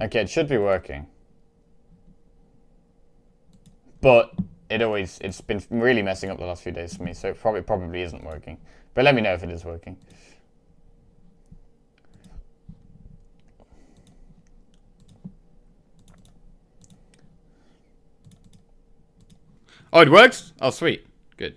Okay, it should be working. But it always, it's been really messing up the last few days for me, so it probably, probably isn't working. But let me know if it is working. Oh, it works? Oh, sweet. Good.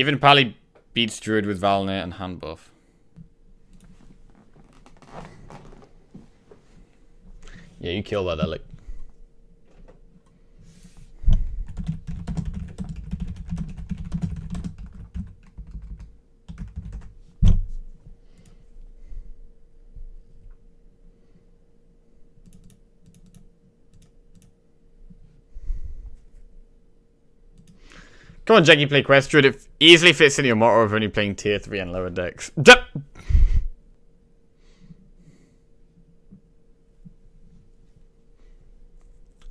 Even Pally beats Druid with Val'anyr and hand buff. Yeah, you kill that Alec. Come on, Jackie, play Quest Druid. It easily fits in your motto of only playing tier 3 and lower decks. Duh!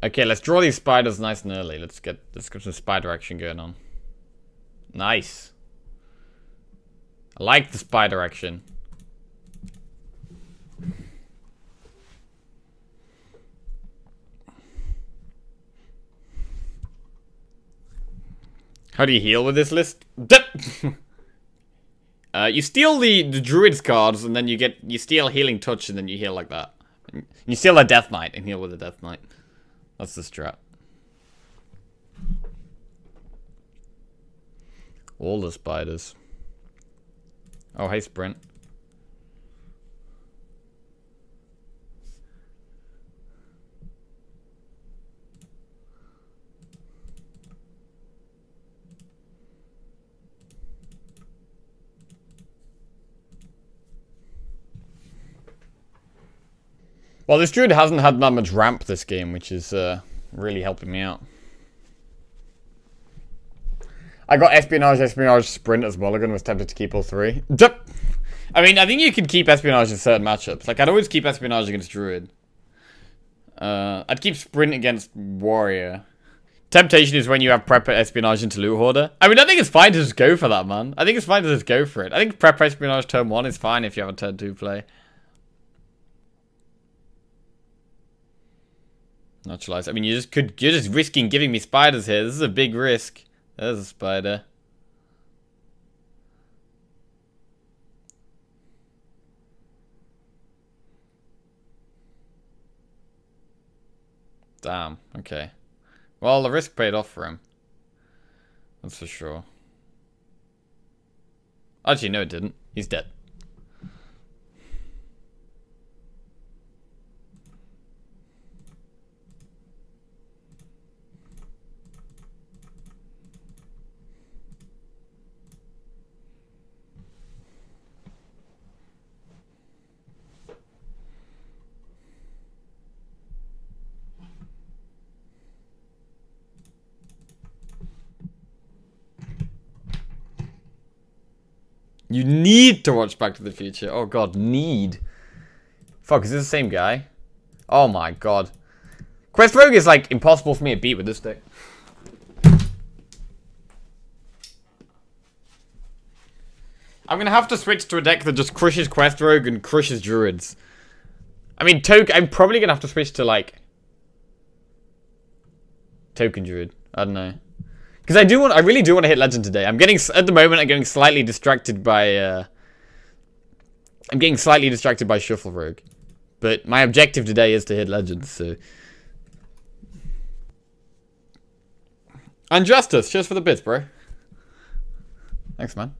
Okay, let's draw these spiders nice and early. Let's get let's get some spider action going on. Nice. I like the spider action. How do you heal with this list? uh, you steal the, the druid's cards and then you get you steal healing touch and then you heal like that. You steal a death knight and heal with a death knight. That's the strat. All the spiders. Oh, hey, Sprint. Well, this druid hasn't had that much ramp this game, which is uh, really helping me out. I got Espionage, Espionage, Sprint as Mulligan, was tempted to keep all three. I mean, I think you can keep Espionage in certain matchups. Like, I'd always keep Espionage against Druid. Uh, I'd keep Sprint against Warrior. Temptation is when you have Prep Espionage into Loot Hoarder. I mean, I think it's fine to just go for that, man. I think it's fine to just go for it. I think Prep Espionage turn 1 is fine if you have a turn 2 play. Naturalize. I mean, you just could. You're just risking giving me spiders here. This is a big risk. There's a spider. Damn. Okay. Well, the risk paid off for him. That's for sure. Actually, no, it didn't. He's dead. You need to watch Back to the Future. Oh god, need. Fuck, is this the same guy? Oh my god. Quest Rogue is like impossible for me to beat with this deck. I'm gonna have to switch to a deck that just crushes Quest Rogue and crushes Druids. I mean, token. I'm probably gonna have to switch to like Token Druid. I don't know. Because I do want, I really do want to hit Legend today. I'm getting, at the moment, I'm getting slightly distracted by, uh, I'm getting slightly distracted by Shuffle Rogue. But my objective today is to hit Legend, so. And Justice, cheers for the bits, bro. Thanks, man.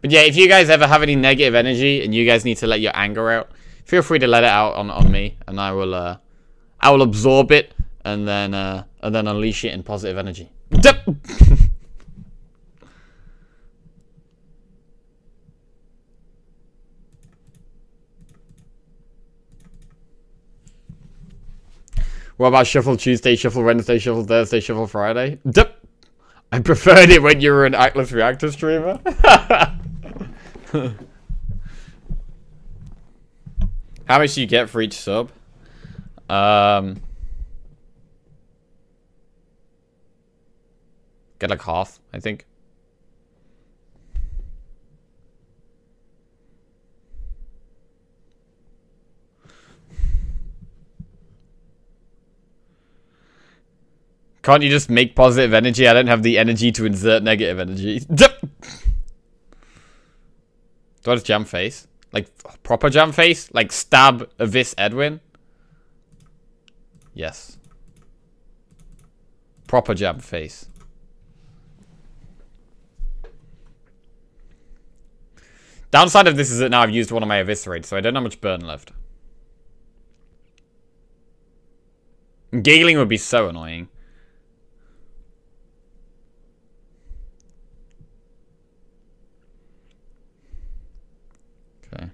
But yeah, if you guys ever have any negative energy and you guys need to let your anger out, feel free to let it out on, on me and I will uh, I will absorb it and then uh, and then unleash it in positive energy. what about Shuffle Tuesday, Shuffle Wednesday, Shuffle Thursday, Shuffle Friday? I preferred it when you were an Atlas Reactor streamer. How much do you get for each sub? Um, get like half, I think. Can't you just make positive energy? I don't have the energy to insert negative energy. What is jam face? Like proper jam face? Like stab Avis Edwin? Yes. Proper jam face. Downside of this is that now I've used one of my eviscerates, so I don't have much burn left. Giggling would be so annoying. Okay.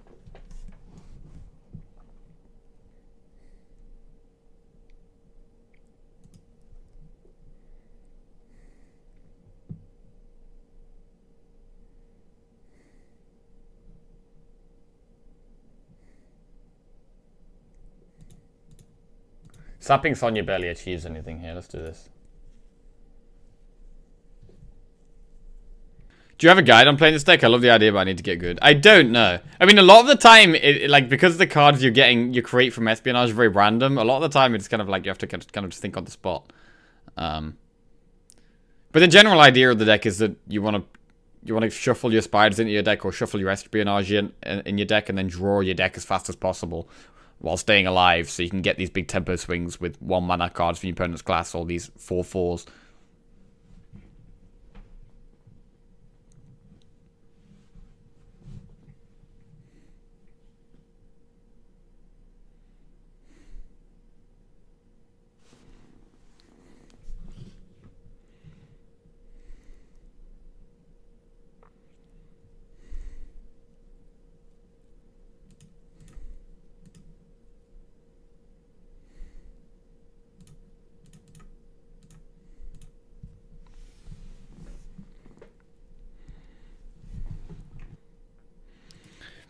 Sapping Sonya barely achieves anything here. Let's do this. Do you have a guide on playing this deck? I love the idea, but I need to get good. I don't know. I mean, a lot of the time, it, like, because the cards you're getting, you create from espionage are very random, a lot of the time it's kind of like you have to kind of, kind of just think on the spot. Um, but the general idea of the deck is that you want to you want to shuffle your spiders into your deck or shuffle your espionage in, in, in your deck and then draw your deck as fast as possible while staying alive so you can get these big tempo swings with one mana cards from your opponent's class or these four fours.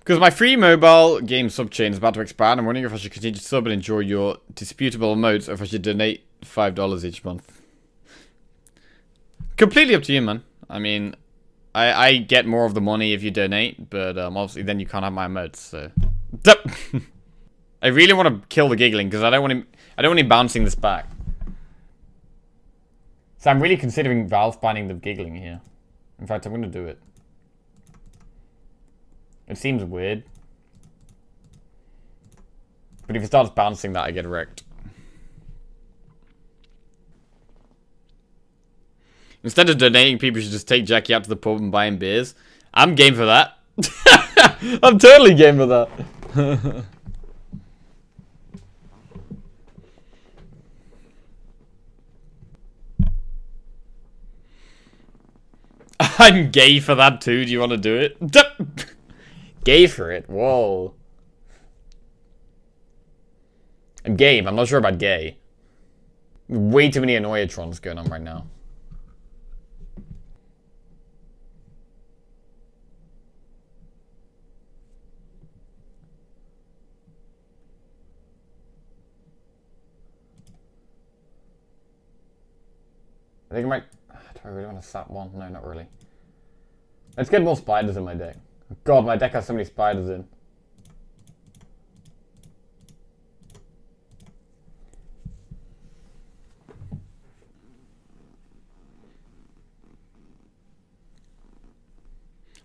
Because my free mobile game subchain is about to expand, I'm wondering if I should continue to sub and enjoy your disputable emotes, or if I should donate $5 each month. Completely up to you, man. I mean, I, I get more of the money if you donate, but um, obviously then you can't have my emotes, so... I really want to kill the giggling, because I don't want him... I don't want him bouncing this back. So I'm really considering Valve banning the giggling here. In fact, I'm going to do it. It seems weird. But if he starts bouncing that, I get wrecked. Instead of donating, people should just take Jackie out to the pub and buy him beers. I'm game for that. I'm totally game for that. I'm gay for that too. Do you want to do it? Gay for it. Whoa. I'm game. I'm not sure about gay. Way too many Annoyatrons going on right now. I think I might... Do I really want to sap one? No, not really. Let's get more spiders in my deck. God, my deck has so many spiders in.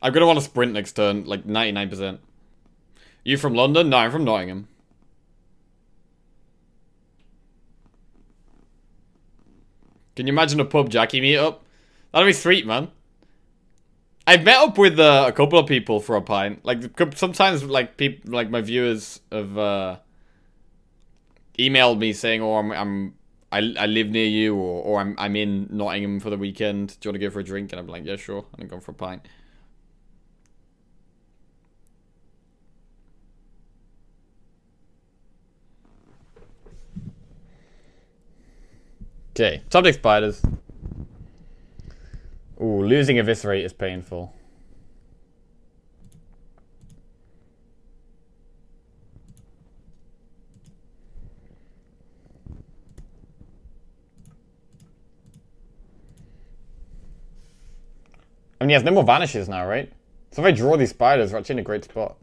I'm gonna want to sprint next turn, like 99%. You from London? No, I'm from Nottingham. Can you imagine a pub Jackie meetup? That'd be sweet, man. I've met up with uh, a couple of people for a pint. Like sometimes, like people, like my viewers have uh, emailed me saying, "Oh, I'm, I'm I, I live near you," or, or "I'm, I'm in Nottingham for the weekend. Do you want to go for a drink?" And I'm like, "Yeah, sure." And I'm going for a pint. Okay, subject spiders. Ooh, losing Eviscerate is painful. I mean, he has no more vanishes now, right? So if I draw these spiders, we're actually in a great spot.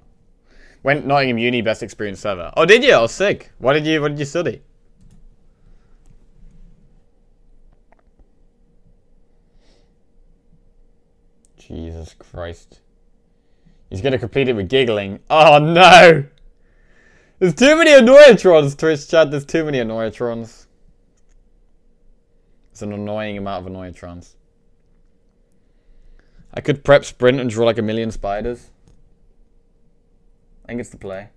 Went Nottingham Uni, best experience ever. Oh, did you? Oh, sick. What did you, what did you study? Jesus Christ. He's gonna complete it with giggling. Oh no! There's too many Annoyatrons, Twitch chat. There's too many Annoyatrons. It's an annoying amount of Annoyatrons. I could prep sprint and draw like a million spiders. I think it's the play.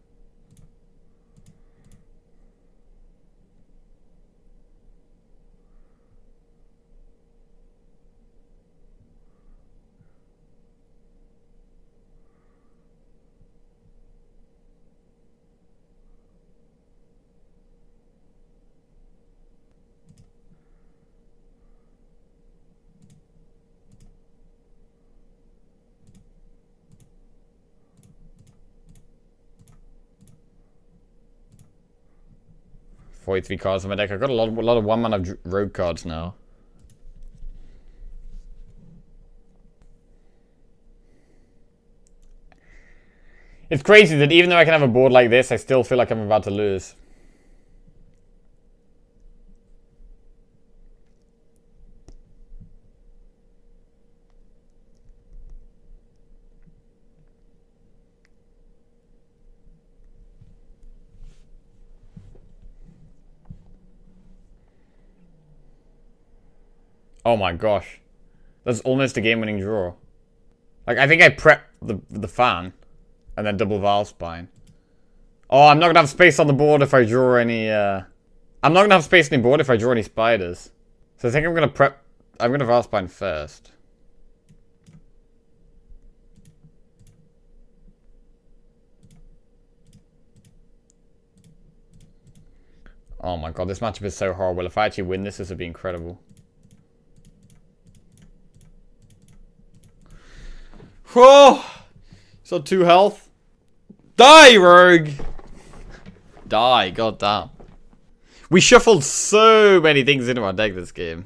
Forty-three cards in my deck. I've got a lot, of, a lot of one mana rogue cards now. It's crazy that even though I can have a board like this, I still feel like I'm about to lose. Oh my gosh. That's almost a game-winning draw. Like, I think I prep the, the fan and then double Vilespine. Oh, I'm not gonna have space on the board if I draw any, uh... I'm not gonna have space on the board if I draw any spiders. So I think I'm gonna prep... I'm gonna Vilespine first. Oh my god, this matchup is so horrible. If I actually win this, this would be incredible. Whoa! So two health. Die, Rogue! Die, god damn. We shuffled so many things into our deck this game.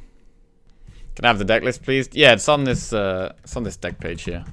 Can I have the deck list, please? Yeah, it's on this, uh, it's on this deck page here.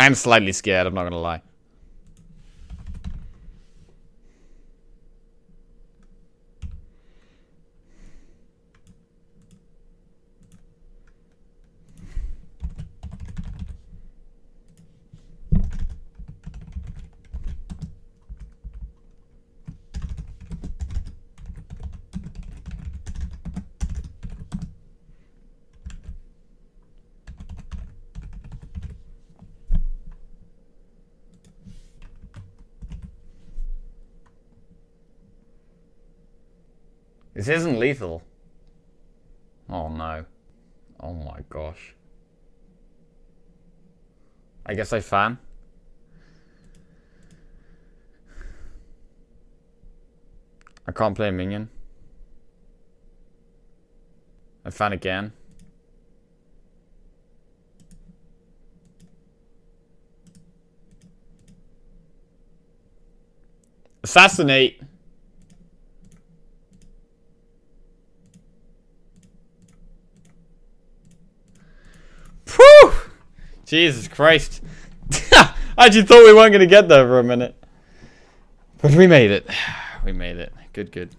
I'm slightly scared, I'm not gonna lie. This isn't lethal. Oh no. Oh my gosh. I guess I fan. I can't play a minion. I fan again. Assassinate. Jesus Christ. I actually thought we weren't going to get there for a minute. But we made it. We made it. Good, good.